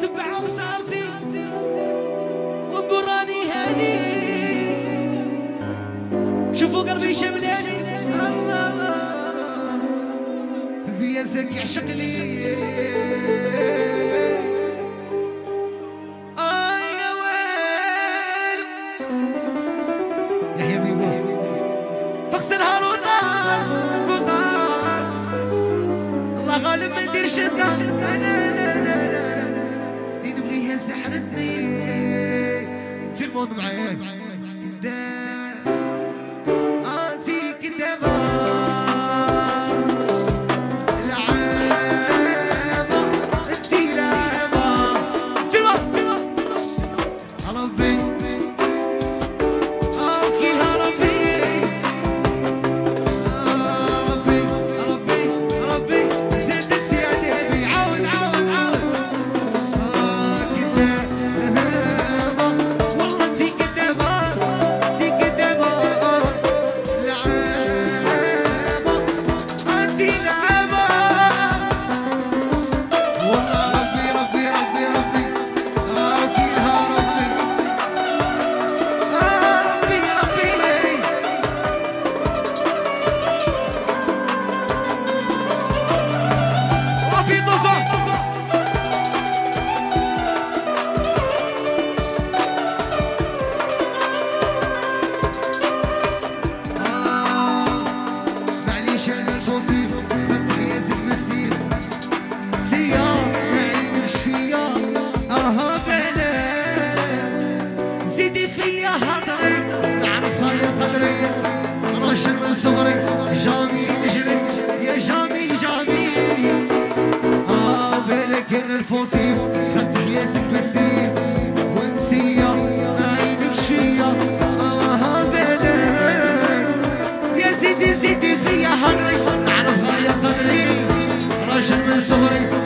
سبعة وسارسي وبراني هاني. شوفوا قلبي شملاني في الفيازك يعشق لي غالب ما نديرش الدار أنا سحرتني تلمون معاك Thanks